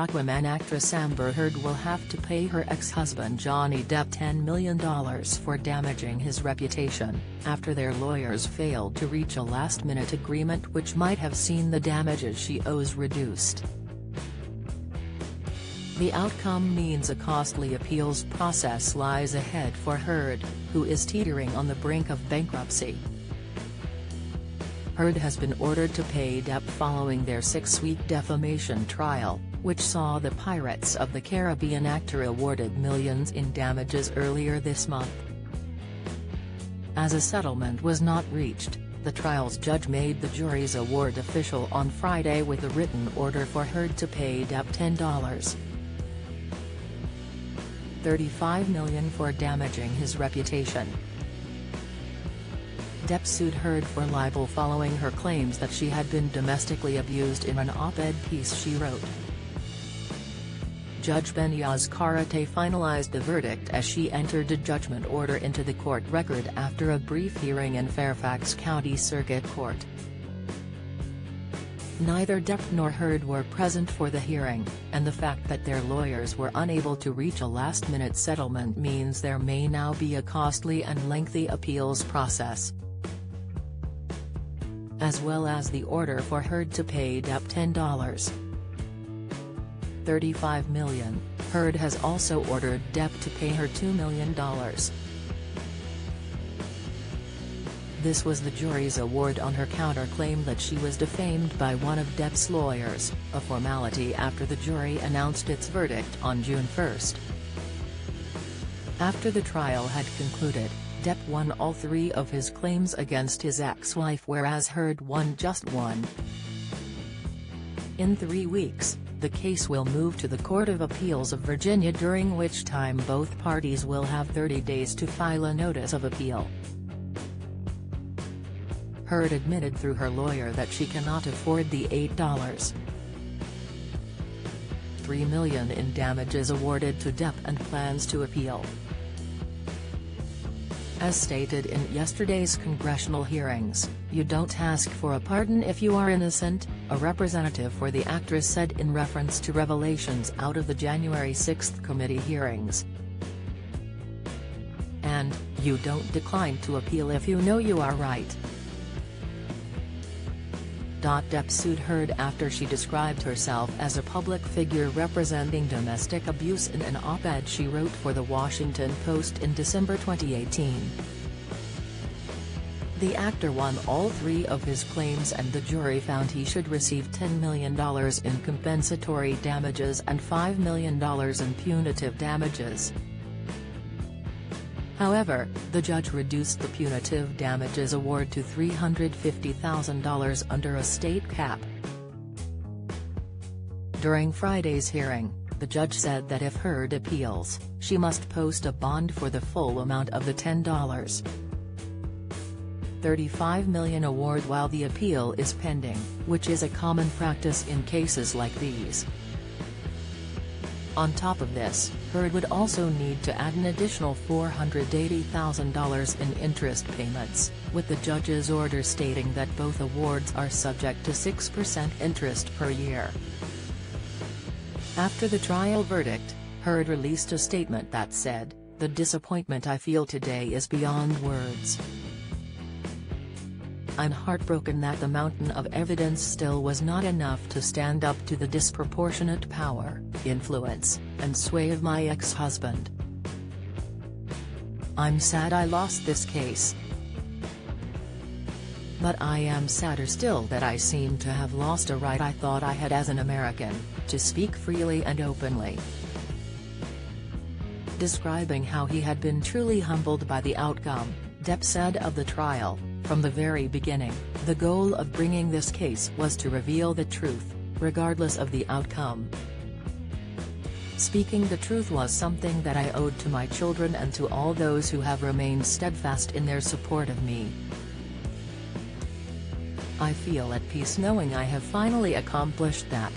Aquaman actress Amber Heard will have to pay her ex-husband Johnny Depp $10 million for damaging his reputation, after their lawyers failed to reach a last-minute agreement which might have seen the damages she owes reduced. The outcome means a costly appeals process lies ahead for Heard, who is teetering on the brink of bankruptcy. Heard has been ordered to pay Depp following their six-week defamation trial, which saw the Pirates of the Caribbean actor awarded millions in damages earlier this month. As a settlement was not reached, the trial's judge made the jury's award official on Friday with a written order for Heard to pay Depp $10. 35 million for damaging his reputation. Depp sued Heard for libel following her claims that she had been domestically abused in an op-ed piece she wrote. Judge Penney Azcarate finalized the verdict as she entered a judgment order into the court record after a brief hearing in Fairfax County Circuit Court. Neither Depp nor Heard were present for the hearing, and the fact that their lawyers were unable to reach a last-minute settlement means there may now be a costly and lengthy appeals process as well as the order for Heard to pay Depp $10. 35 million, Heard has also ordered Depp to pay her $2 million. This was the jury's award on her counterclaim that she was defamed by one of Depp's lawyers, a formality after the jury announced its verdict on June 1. After the trial had concluded, Depp won all three of his claims against his ex-wife whereas Heard won just one. In three weeks, the case will move to the Court of Appeals of Virginia during which time both parties will have 30 days to file a notice of appeal. Heard admitted through her lawyer that she cannot afford the $8. 3 million in damages awarded to Depp and plans to appeal. As stated in yesterday's congressional hearings, you don't ask for a pardon if you are innocent, a representative for the actress said in reference to revelations out of the January 6 committee hearings. And, you don't decline to appeal if you know you are right. Depp sued Heard after she described herself as a public figure representing domestic abuse in an op-ed she wrote for The Washington Post in December 2018. The actor won all three of his claims and the jury found he should receive $10 million in compensatory damages and $5 million in punitive damages. However, the judge reduced the punitive damages award to $350,000 under a state cap. During Friday's hearing, the judge said that if Heard appeals, she must post a bond for the full amount of the $10. 35 million award while the appeal is pending, which is a common practice in cases like these. On top of this, Heard would also need to add an additional $480,000 in interest payments, with the judge's order stating that both awards are subject to 6% interest per year. After the trial verdict, Heard released a statement that said, The disappointment I feel today is beyond words. I'm heartbroken that the mountain of evidence still was not enough to stand up to the disproportionate power, influence, and sway of my ex-husband. I'm sad I lost this case. But I am sadder still that I seem to have lost a right I thought I had as an American, to speak freely and openly. Describing how he had been truly humbled by the outcome, Depp said of the trial, from the very beginning, the goal of bringing this case was to reveal the truth, regardless of the outcome. Speaking the truth was something that I owed to my children and to all those who have remained steadfast in their support of me. I feel at peace knowing I have finally accomplished that,